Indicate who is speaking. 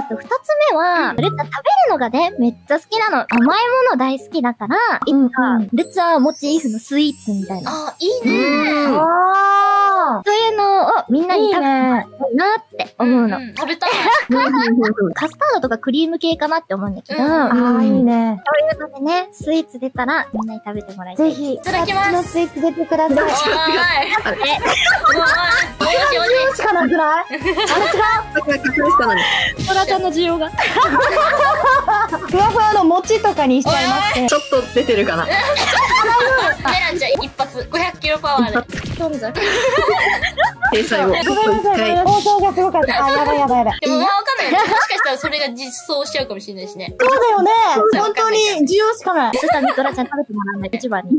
Speaker 1: あと二つ目は、ルッツァ食べるのがね、めっちゃ好きなの。甘いもの大好きだから、
Speaker 2: うん
Speaker 1: いつか、ルッツァモチーフのスイーツみたいな。
Speaker 3: あ、いいね。
Speaker 2: あ
Speaker 1: そういうのをみんなに食べたい
Speaker 2: ね。
Speaker 1: なって思うの。
Speaker 3: んん食べたい。
Speaker 1: カスタードとかクリーム系かなって思うんだけど、
Speaker 3: うん
Speaker 2: ああ、いいね。
Speaker 1: そういうのでね、スイーツ出たらみんなに食べてもらいたい。
Speaker 2: ぜひ、い
Speaker 3: ただきます
Speaker 2: のスイーツ出てください。
Speaker 3: おーい。おーい。おいしいおいい。
Speaker 2: しかなくない
Speaker 4: さっきは隠したのに。
Speaker 1: トラちゃんの需要が。
Speaker 2: ふわふわの餅とかにしちゃいまして。
Speaker 4: ちょっと出てるかな。
Speaker 3: メランちゃん一発500キロパワーで。
Speaker 1: そう？じゃん。
Speaker 4: 制裁を。
Speaker 2: ごめんなさい、放送がすごかった。あ、やばいやばいやばい。
Speaker 3: でもわかんない。もしかしたらそれが実装しちゃう？かもしれないしね。
Speaker 2: そう？だよね。本当に需要しかない。
Speaker 1: そしたらトラちゃん食べてもらわない一番に。